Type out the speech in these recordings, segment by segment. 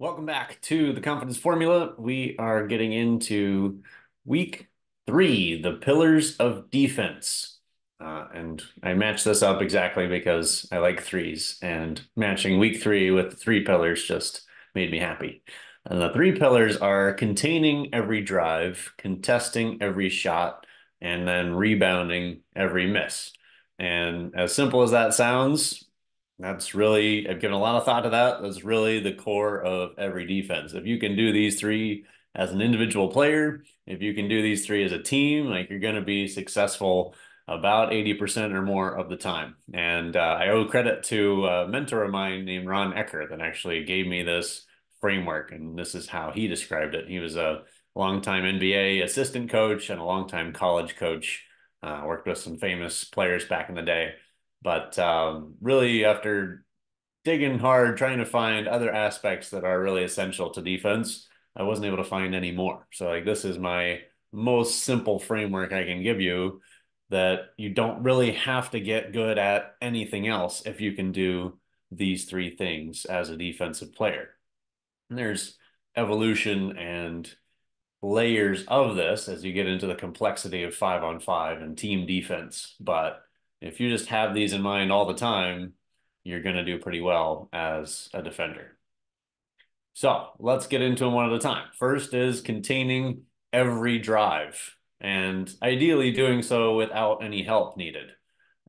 Welcome back to the Confidence Formula. We are getting into week three, the pillars of defense. Uh, and I matched this up exactly because I like threes, and matching week three with the three pillars just made me happy. And the three pillars are containing every drive, contesting every shot, and then rebounding every miss. And as simple as that sounds, that's really, I've given a lot of thought to that. That's really the core of every defense. If you can do these three as an individual player, if you can do these three as a team, like you're going to be successful about 80% or more of the time. And uh, I owe credit to a mentor of mine named Ron Ecker that actually gave me this framework. And this is how he described it. He was a longtime NBA assistant coach and a longtime college coach, uh, worked with some famous players back in the day. But um, really, after digging hard, trying to find other aspects that are really essential to defense, I wasn't able to find any more. So, like, this is my most simple framework I can give you that you don't really have to get good at anything else if you can do these three things as a defensive player. And there's evolution and layers of this as you get into the complexity of five on five and team defense. But if you just have these in mind all the time, you're going to do pretty well as a defender. So let's get into them one at a time. First is containing every drive and ideally doing so without any help needed.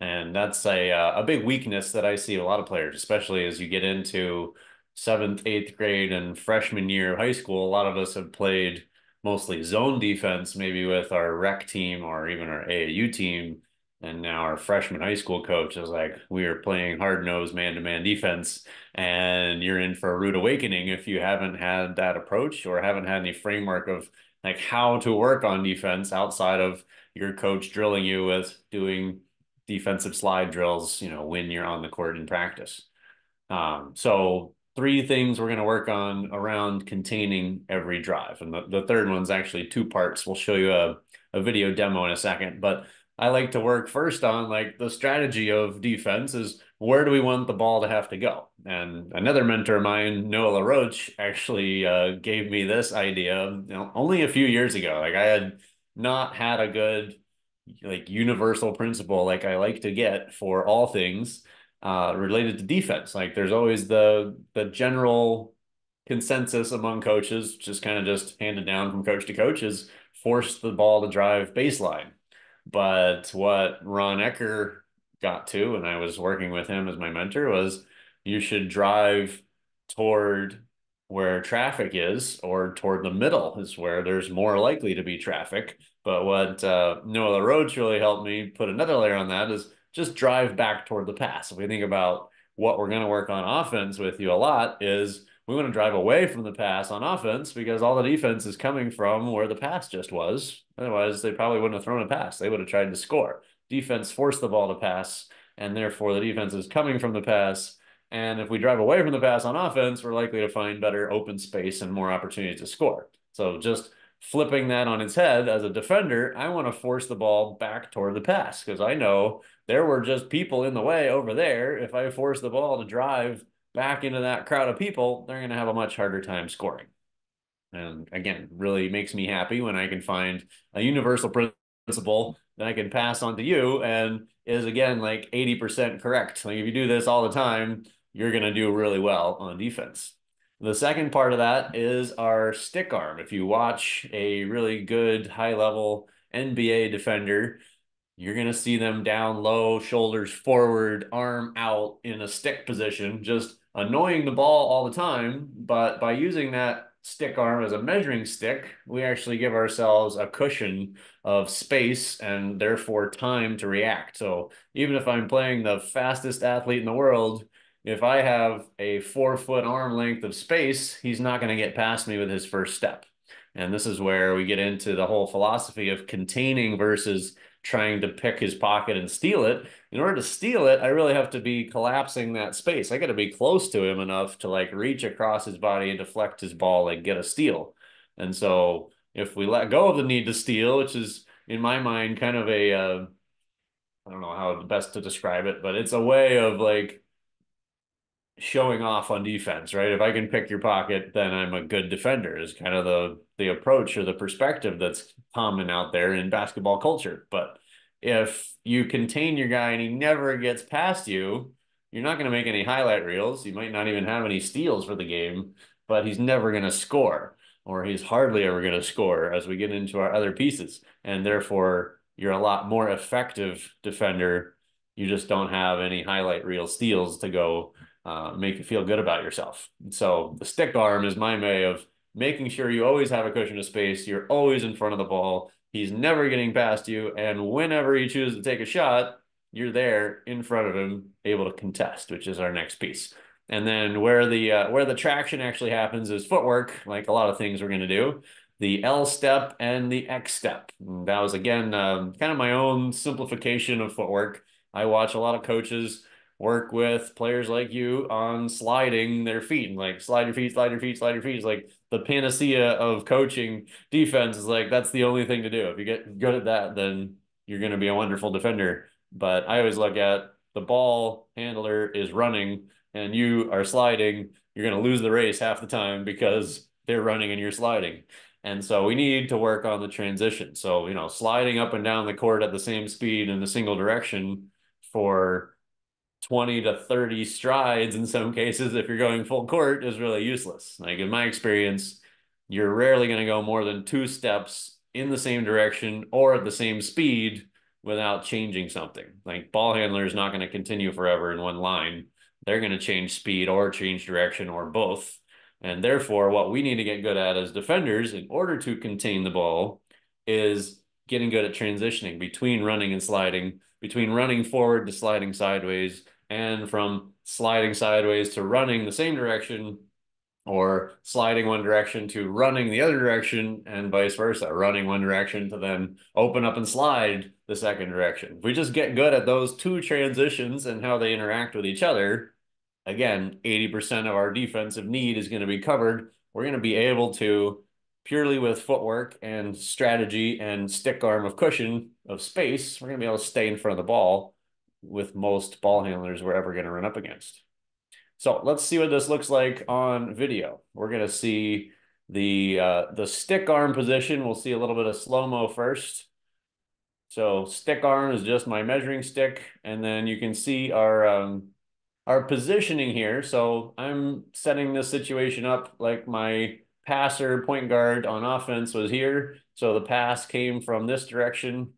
And that's a, uh, a big weakness that I see a lot of players, especially as you get into seventh, eighth grade and freshman year of high school. A lot of us have played mostly zone defense, maybe with our rec team or even our AAU team and now our freshman high school coach is like, we are playing hard nosed man to man defense, and you're in for a rude awakening if you haven't had that approach or haven't had any framework of like how to work on defense outside of your coach drilling you with doing defensive slide drills, you know, when you're on the court in practice. Um, so three things we're going to work on around containing every drive. And the, the third one's actually two parts. We'll show you a, a video demo in a second, but I like to work first on like the strategy of defense is where do we want the ball to have to go? And another mentor of mine, Noah LaRoche, actually uh, gave me this idea you know, only a few years ago. Like I had not had a good like universal principle like I like to get for all things uh, related to defense. Like there's always the the general consensus among coaches, just kind of just handed down from coach to coach, is force the ball to drive baseline but what Ron Ecker got to, and I was working with him as my mentor, was you should drive toward where traffic is or toward the middle is where there's more likely to be traffic. But what uh, Noah LaRoche really helped me put another layer on that is just drive back toward the pass. If we think about what we're going to work on offense with you a lot is we want to drive away from the pass on offense because all the defense is coming from where the pass just was. Otherwise, they probably wouldn't have thrown a pass. They would have tried to score. Defense forced the ball to pass, and therefore the defense is coming from the pass. And if we drive away from the pass on offense, we're likely to find better open space and more opportunities to score. So just flipping that on its head as a defender, I want to force the ball back toward the pass because I know there were just people in the way over there. If I force the ball to drive back into that crowd of people, they're going to have a much harder time scoring. And again, really makes me happy when I can find a universal principle that I can pass on to you and is again like 80% correct. Like if you do this all the time, you're going to do really well on defense. The second part of that is our stick arm. If you watch a really good high level NBA defender, you're going to see them down low, shoulders forward, arm out in a stick position, just annoying the ball all the time. But by using that stick arm as a measuring stick, we actually give ourselves a cushion of space and therefore time to react. So even if I'm playing the fastest athlete in the world, if I have a four foot arm length of space, he's not going to get past me with his first step. And this is where we get into the whole philosophy of containing versus trying to pick his pocket and steal it. In order to steal it, I really have to be collapsing that space. I got to be close to him enough to like reach across his body and deflect his ball, and get a steal. And so if we let go of the need to steal, which is in my mind kind of a uh, I don't know how best to describe it, but it's a way of like showing off on defense, right? If I can pick your pocket, then I'm a good defender is kind of the the approach or the perspective that's common out there in basketball culture. But if you contain your guy and he never gets past you, you're not going to make any highlight reels. You might not even have any steals for the game, but he's never going to score or he's hardly ever going to score as we get into our other pieces. And therefore, you're a lot more effective defender. You just don't have any highlight reel steals to go uh, make you feel good about yourself. So the stick arm is my way of making sure you always have a cushion of space. You're always in front of the ball. He's never getting past you. And whenever he chooses to take a shot, you're there in front of him, able to contest, which is our next piece. And then where the uh, where the traction actually happens is footwork, like a lot of things we're going to do. The L step and the X step. And that was again um, kind of my own simplification of footwork. I watch a lot of coaches work with players like you on sliding their feet and like slide your feet, slide your feet, slide your feet. It's like the panacea of coaching defense is like that's the only thing to do. If you get good at that, then you're going to be a wonderful defender. But I always look at the ball handler is running and you are sliding, you're going to lose the race half the time because they're running and you're sliding. And so we need to work on the transition. So, you know, sliding up and down the court at the same speed in a single direction for 20 to 30 strides in some cases, if you're going full court, is really useless. Like in my experience, you're rarely going to go more than two steps in the same direction or at the same speed without changing something. Like ball handler is not going to continue forever in one line. They're going to change speed or change direction or both. And therefore, what we need to get good at as defenders in order to contain the ball is getting good at transitioning between running and sliding, between running forward to sliding sideways, and from sliding sideways to running the same direction or sliding one direction to running the other direction and vice versa, running one direction to then open up and slide the second direction. If we just get good at those two transitions and how they interact with each other, again, 80% of our defensive need is going to be covered. We're going to be able to purely with footwork and strategy and stick arm of cushion of space, we're going to be able to stay in front of the ball with most ball handlers we're ever going to run up against. So let's see what this looks like on video. We're going to see the uh, the stick arm position. We'll see a little bit of slow-mo first. So stick arm is just my measuring stick. And then you can see our, um, our positioning here. So I'm setting this situation up like my passer point guard on offense was here. So the pass came from this direction,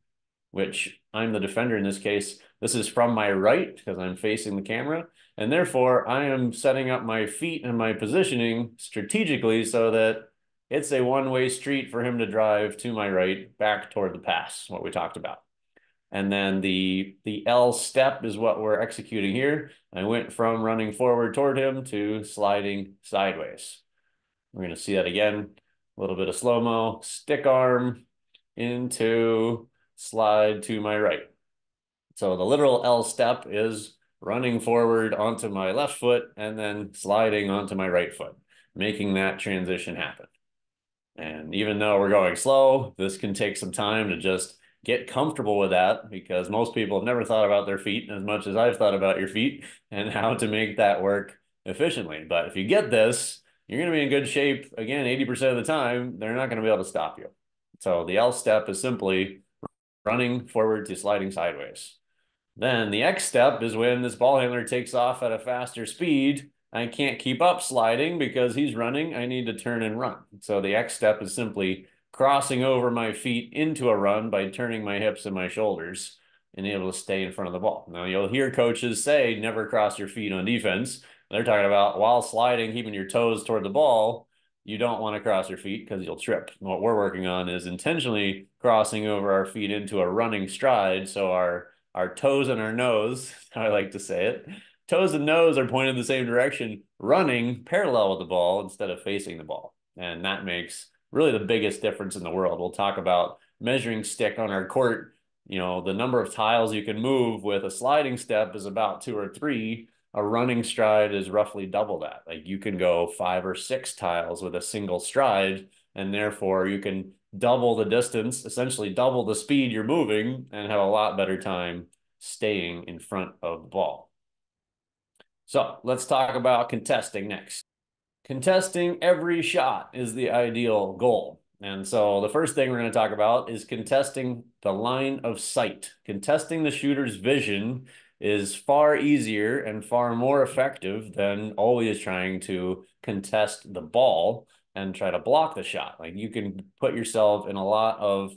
which I'm the defender in this case. This is from my right because I'm facing the camera. And therefore, I am setting up my feet and my positioning strategically so that it's a one-way street for him to drive to my right back toward the pass, what we talked about. And then the, the L step is what we're executing here. I went from running forward toward him to sliding sideways. We're going to see that again. A little bit of slow-mo, stick arm into slide to my right. So the literal L step is running forward onto my left foot and then sliding onto my right foot, making that transition happen. And even though we're going slow, this can take some time to just get comfortable with that because most people have never thought about their feet as much as I've thought about your feet and how to make that work efficiently. But if you get this, you're going to be in good shape. Again, 80% of the time, they're not going to be able to stop you. So the L step is simply running forward to sliding sideways. Then the X step is when this ball handler takes off at a faster speed. I can't keep up sliding because he's running. I need to turn and run. So the X step is simply crossing over my feet into a run by turning my hips and my shoulders and able to stay in front of the ball. Now you'll hear coaches say never cross your feet on defense. They're talking about while sliding, keeping your toes toward the ball. You don't want to cross your feet because you'll trip. What we're working on is intentionally crossing over our feet into a running stride. So our our toes and our nose, I like to say it, toes and nose are pointed the same direction, running parallel with the ball instead of facing the ball. And that makes really the biggest difference in the world. We'll talk about measuring stick on our court. You know, the number of tiles you can move with a sliding step is about two or three. A running stride is roughly double that. Like you can go five or six tiles with a single stride, and therefore you can double the distance, essentially double the speed you're moving, and have a lot better time staying in front of the ball. So let's talk about contesting next. Contesting every shot is the ideal goal. And so the first thing we're going to talk about is contesting the line of sight. Contesting the shooter's vision is far easier and far more effective than always trying to contest the ball and try to block the shot. Like you can put yourself in a lot of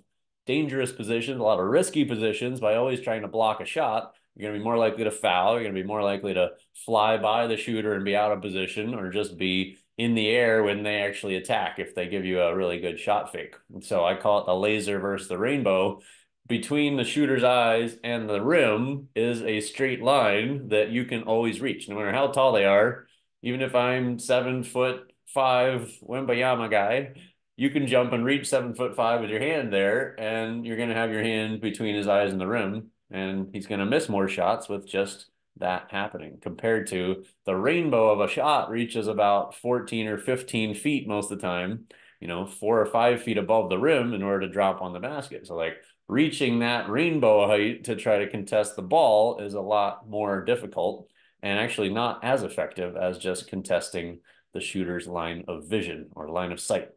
dangerous positions, a lot of risky positions by always trying to block a shot you're going to be more likely to foul. You're going to be more likely to fly by the shooter and be out of position or just be in the air when they actually attack if they give you a really good shot fake. And so I call it the laser versus the rainbow. Between the shooter's eyes and the rim is a straight line that you can always reach, no matter how tall they are. Even if I'm seven foot five Wembanyama guy, you can jump and reach seven foot five with your hand there, and you're going to have your hand between his eyes and the rim and he's going to miss more shots with just that happening compared to the rainbow of a shot reaches about 14 or 15 feet most of the time, you know, four or five feet above the rim in order to drop on the basket. So, like, reaching that rainbow height to try to contest the ball is a lot more difficult and actually not as effective as just contesting the shooter's line of vision or line of sight.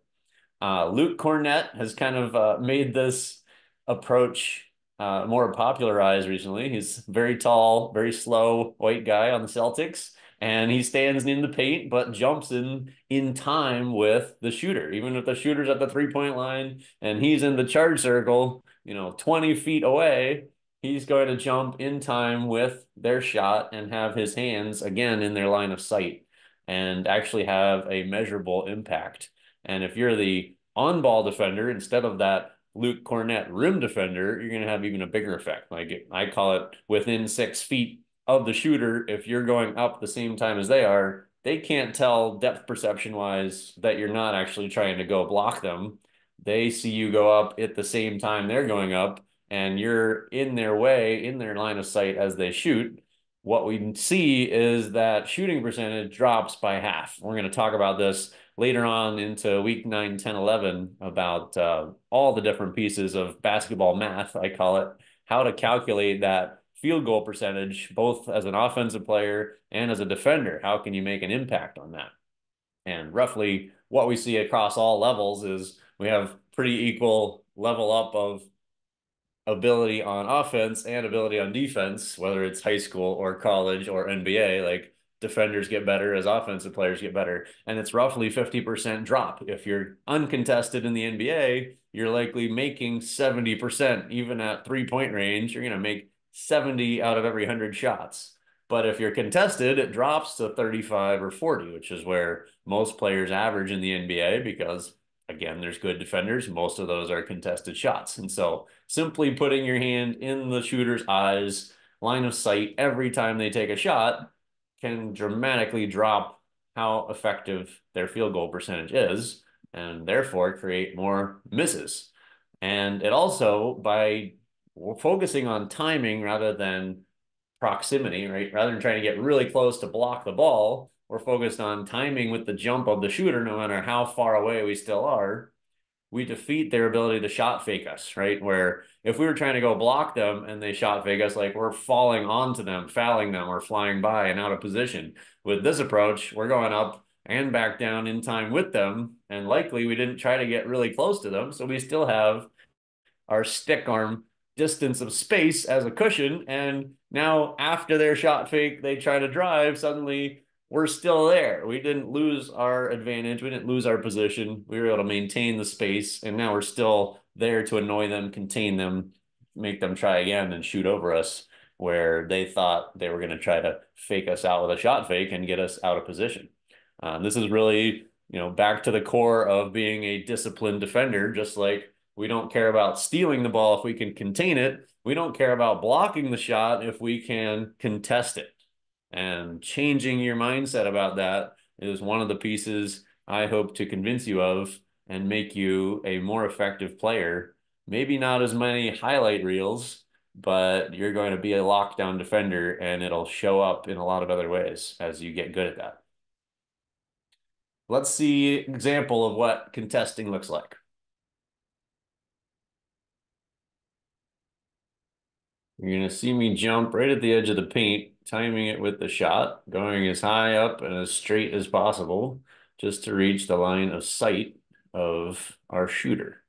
Uh, Luke Kornet has kind of uh, made this approach uh, more popularized recently. He's very tall, very slow white guy on the Celtics, and he stands in the paint but jumps in in time with the shooter. Even if the shooter's at the three point line and he's in the charge circle, you know, 20 feet away, he's going to jump in time with their shot and have his hands again in their line of sight and actually have a measurable impact. And if you're the on ball defender instead of that Luke Kornet rim defender, you're going to have even a bigger effect. Like I call it within six feet of the shooter. If you're going up the same time as they are, they can't tell depth perception wise that you're not actually trying to go block them. They see you go up at the same time they're going up, and you're in their way, in their line of sight as they shoot. What we see is that shooting percentage drops by half. We're going to talk about this later on into week 9, 10, 11 about uh, all the different pieces of basketball math, I call it, how to calculate that field goal percentage, both as an offensive player and as a defender. How can you make an impact on that? And roughly what we see across all levels is we have pretty equal level up of ability on offense and ability on defense, whether it's high school or college or NBA. Like defenders get better as offensive players get better. And it's roughly 50% drop. If you're uncontested in the NBA, you're likely making 70%. Even at three point range, you're going to make 70 out of every 100 shots. But if you're contested, it drops to 35 or 40, which is where most players average in the NBA because, again, there's good defenders. Most of those are contested shots. And so simply putting your hand in the shooter's eyes, line of sight every time they take a shot can dramatically drop how effective their field goal percentage is and therefore create more misses. And it also, by focusing on timing rather than proximity, right? Rather than trying to get really close to block the ball, we're focused on timing with the jump of the shooter, no matter how far away we still are we defeat their ability to shot fake us, right? Where if we were trying to go block them and they shot fake us, like we're falling onto them, fouling them, or flying by and out of position. With this approach, we're going up and back down in time with them. And likely we didn't try to get really close to them. So we still have our stick arm distance of space as a cushion. And now after their shot fake, they try to drive, suddenly we're still there. We didn't lose our advantage. We didn't lose our position. We were able to maintain the space, and now we're still there to annoy them, contain them, make them try again and shoot over us where they thought they were going to try to fake us out with a shot fake and get us out of position. Um, this is really, you know, back to the core of being a disciplined defender, just like we don't care about stealing the ball if we can contain it. We don't care about blocking the shot if we can contest it. And changing your mindset about that is one of the pieces I hope to convince you of and make you a more effective player. Maybe not as many highlight reels, but you're going to be a lockdown defender and it'll show up in a lot of other ways as you get good at that. Let's see example of what contesting looks like. You're going to see me jump right at the edge of the paint timing it with the shot, going as high up and as straight as possible just to reach the line of sight of our shooter.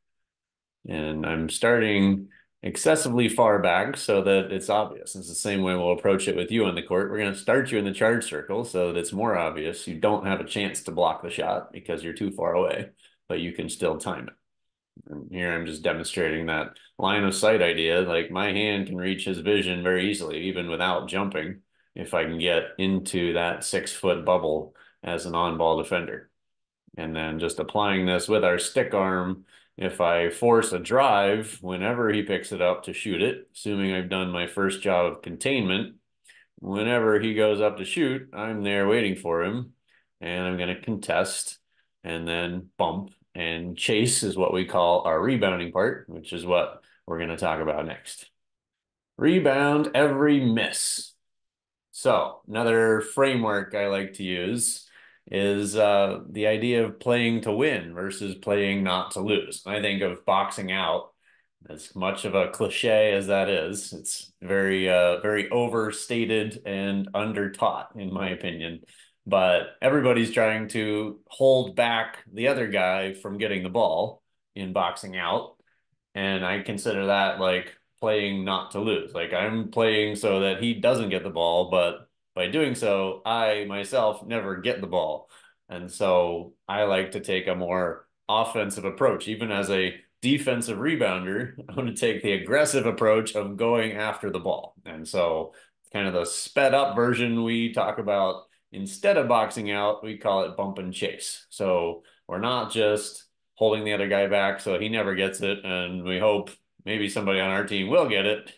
And I'm starting excessively far back so that it's obvious. It's the same way we'll approach it with you on the court. We're going to start you in the charge circle so that it's more obvious. You don't have a chance to block the shot because you're too far away, but you can still time it. And here I'm just demonstrating that line of sight idea. Like my hand can reach his vision very easily, even without jumping, if I can get into that six foot bubble as an on ball defender. And then just applying this with our stick arm if I force a drive whenever he picks it up to shoot it, assuming I've done my first job of containment, whenever he goes up to shoot, I'm there waiting for him and I'm going to contest and then bump and chase is what we call our rebounding part, which is what we're going to talk about next. Rebound every miss. So another framework I like to use is uh, the idea of playing to win versus playing not to lose. I think of boxing out as much of a cliche as that is. It's very, uh, very overstated and undertaught, in my opinion. But everybody's trying to hold back the other guy from getting the ball in boxing out. And I consider that like playing not to lose. Like I'm playing so that he doesn't get the ball, but by doing so, I myself never get the ball. And so I like to take a more offensive approach, even as a defensive rebounder. I'm going to take the aggressive approach of going after the ball. And so, kind of the sped up version we talk about instead of boxing out, we call it bump and chase. So, we're not just holding the other guy back so he never gets it. And we hope maybe somebody on our team will get it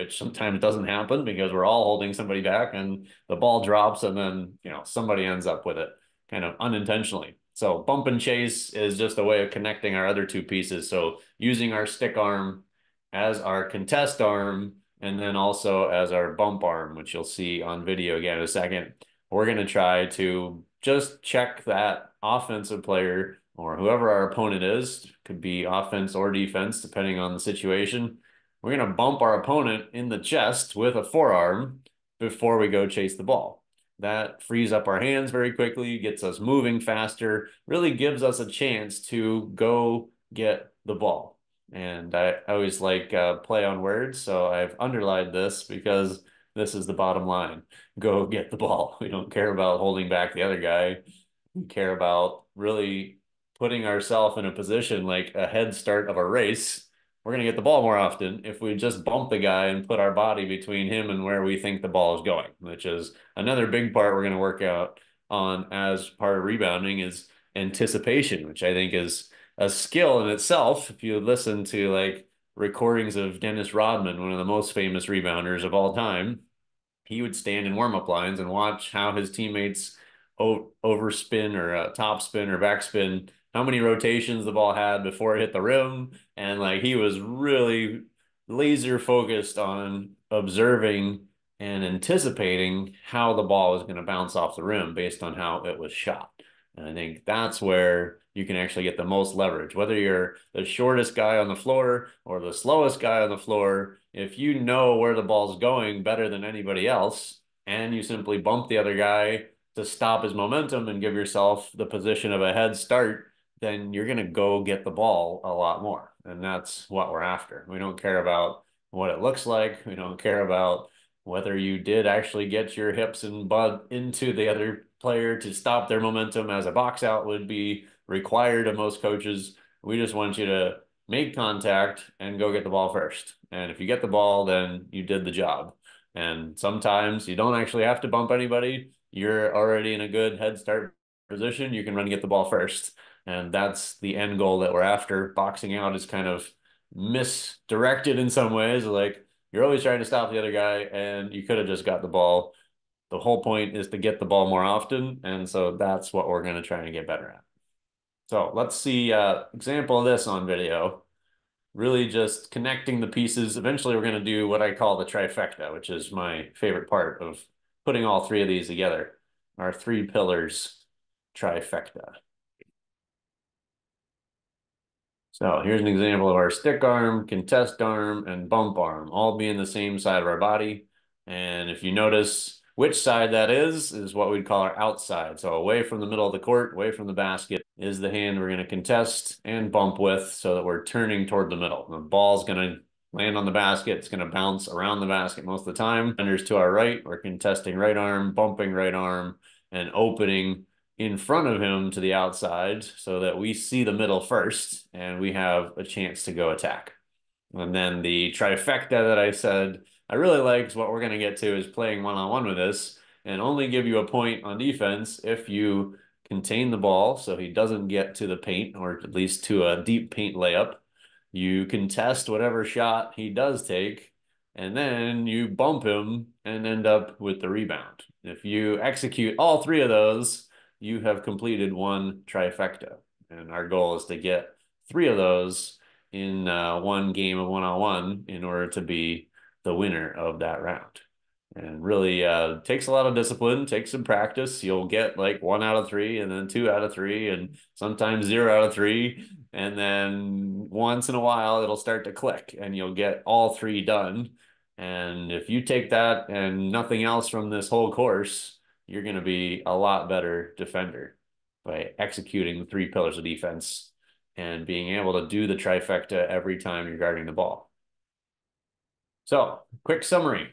which sometimes doesn't happen because we're all holding somebody back and the ball drops and then, you know, somebody ends up with it kind of unintentionally. So bump and chase is just a way of connecting our other two pieces. So using our stick arm as our contest arm and then also as our bump arm, which you'll see on video again in a second. We're going to try to just check that offensive player or whoever our opponent is, could be offense or defense, depending on the situation we're going to bump our opponent in the chest with a forearm before we go chase the ball. That frees up our hands very quickly, gets us moving faster, really gives us a chance to go get the ball. And I always like uh, play on words, so I've underlined this because this is the bottom line. Go get the ball. We don't care about holding back the other guy. We care about really putting ourselves in a position like a head start of a race we're going to get the ball more often if we just bump the guy and put our body between him and where we think the ball is going, which is another big part we're going to work out on as part of rebounding is anticipation, which I think is a skill in itself. If you listen to like recordings of Dennis Rodman, one of the most famous rebounders of all time, he would stand in warm-up lines and watch how his teammates overspin or uh, top spin or backspin how many rotations the ball had before it hit the rim. And like he was really laser focused on observing and anticipating how the ball was going to bounce off the rim based on how it was shot. And I think that's where you can actually get the most leverage. Whether you're the shortest guy on the floor or the slowest guy on the floor, if you know where the ball's going better than anybody else, and you simply bump the other guy to stop his momentum and give yourself the position of a head start, then you're going to go get the ball a lot more. And that's what we're after. We don't care about what it looks like. We don't care about whether you did actually get your hips and butt into the other player to stop their momentum as a box out would be required of most coaches. We just want you to make contact and go get the ball first. And if you get the ball, then you did the job. And sometimes you don't actually have to bump anybody. You're already in a good head start position. You can run and get the ball first. And that's the end goal that we're after. Boxing out is kind of misdirected in some ways. Like you're always trying to stop the other guy, and you could have just got the ball. The whole point is to get the ball more often. And so that's what we're going to try and get better at. So let's see uh example of this on video. Really just connecting the pieces. Eventually we're going to do what I call the trifecta, which is my favorite part of putting all three of these together. Our three pillars trifecta. So here's an example of our stick arm, contest arm, and bump arm, all being the same side of our body. And if you notice, Which side that is, is what we'd call our outside. So away from the middle of the court, away from the basket is the hand we're going to contest and bump with so that we're turning toward the middle. The ball's going to land on the basket. It's going to bounce around the basket most of the time. Defenders to our right, we're contesting right arm, bumping right arm, and opening in front of him to the outside so that we see the middle first and we have a chance to go attack. And then the trifecta that I said I really liked what we're going to get to is playing one on one with this and only give you a point on defense if you contain the ball so he doesn't get to the paint or at least to a deep paint layup. You contest whatever shot he does take, and then you bump him and end up with the rebound. If you execute all three of those, you have completed one trifecta. And our goal is to get three of those in uh, one game of one on one in order to be the winner of that round. And really uh, takes a lot of discipline, takes some practice. You'll get like one out of three, and then two out of three, and sometimes zero out of three. And then once in a while, it'll start to click, and you'll get all three done. And if you take that and nothing else from this whole course, you're going to be a lot better defender by executing the three pillars of defense and being able to do the trifecta every time you're guarding the ball. So, quick summary.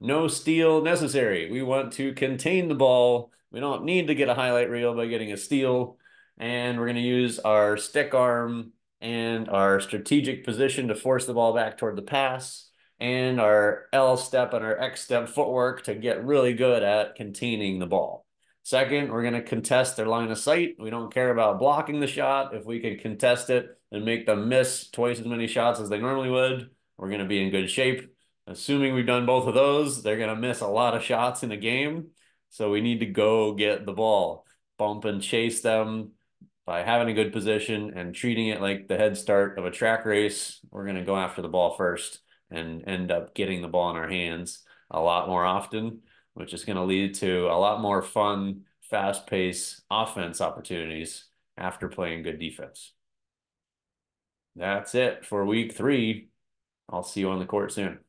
No steal necessary. We want to contain the ball. We don't need to get a highlight reel by getting a steal. And we're going to use our stick arm and our strategic position to force the ball back toward the pass and our L step and our X step footwork to get really good at containing the ball. Second, we're going to contest their line of sight. We don't care about blocking the shot. If we can contest it and make them miss twice as many shots as they normally would, we're going to be in good shape. Assuming we've done both of those, they're going to miss a lot of shots in a game. So we need to go get the ball, bump and chase them by having a good position and treating it like the head start of a track race. We're going to go after the ball first and end up getting the ball in our hands a lot more often, which is going to lead to a lot more fun, fast paced offense opportunities after playing good defense. That's it for week three. I'll see you on the court soon.